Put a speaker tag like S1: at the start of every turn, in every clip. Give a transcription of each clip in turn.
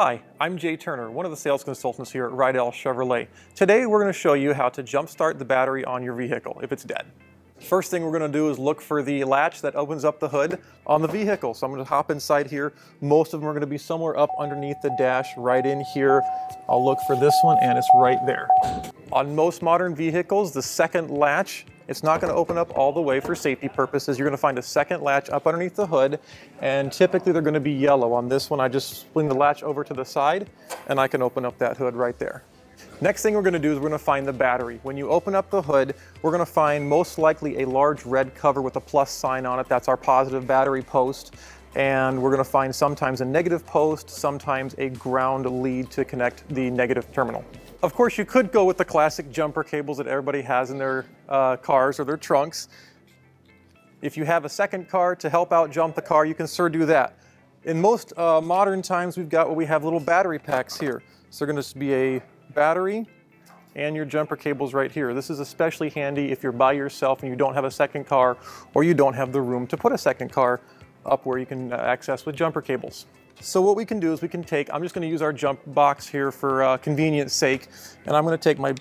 S1: Hi, I'm Jay Turner, one of the sales consultants here at Rydell Chevrolet. Today we're going to show you how to jumpstart the battery on your vehicle if it's dead. First thing we're going to do is look for the latch that opens up the hood on the vehicle. So I'm going to hop inside here. Most of them are going to be somewhere up underneath the dash right in here. I'll look for this one and it's right there. On most modern vehicles, the second latch it's not going to open up all the way for safety purposes. You're going to find a second latch up underneath the hood, and typically they're going to be yellow. On this one, I just swing the latch over to the side, and I can open up that hood right there. Next thing we're going to do is we're to find the battery. When you open up the hood, we're going to find most likely a large red cover with a plus sign on it. That's our positive battery post. And we're going to find sometimes a negative post, sometimes a ground lead to connect the negative terminal. Of course, you could go with the classic jumper cables that everybody has in their uh, cars or their trunks. If you have a second car to help out jump the car, you can sure do that. In most uh, modern times, we've got what we have little battery packs here. So they're going to be a battery and your jumper cables right here. This is especially handy if you're by yourself and you don't have a second car or you don't have the room to put a second car up where you can uh, access with jumper cables. So what we can do is we can take, I'm just gonna use our jump box here for uh, convenience sake, and I'm gonna take my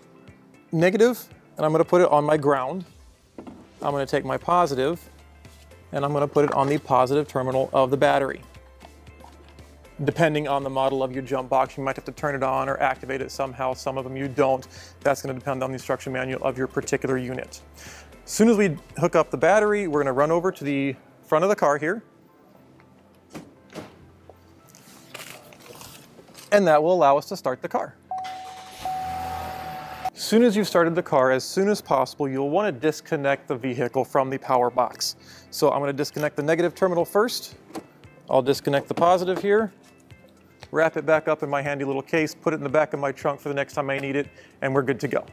S1: negative and I'm gonna put it on my ground. I'm gonna take my positive and I'm gonna put it on the positive terminal of the battery. Depending on the model of your jump box, you might have to turn it on or activate it somehow. Some of them you don't. That's gonna depend on the instruction manual of your particular unit. As soon as we hook up the battery, we're gonna run over to the front of the car here. And that will allow us to start the car. As soon as you've started the car, as soon as possible, you'll want to disconnect the vehicle from the power box. So I'm going to disconnect the negative terminal first. I'll disconnect the positive here, wrap it back up in my handy little case, put it in the back of my trunk for the next time I need it, and we're good to go.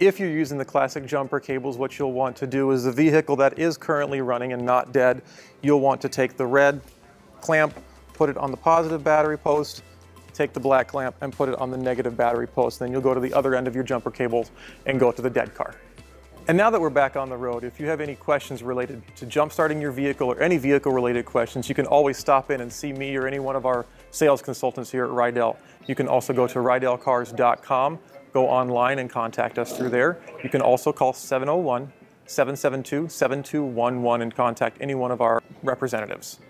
S1: If you're using the classic jumper cables, what you'll want to do is the vehicle that is currently running and not dead, you'll want to take the red clamp, put it on the positive battery post, take the black clamp and put it on the negative battery post. Then you'll go to the other end of your jumper cables and go to the dead car. And now that we're back on the road, if you have any questions related to jump starting your vehicle or any vehicle related questions, you can always stop in and see me or any one of our sales consultants here at Rydell. You can also go to rydellcars.com, go online and contact us through there. You can also call 701 772 7211 and contact any one of our representatives.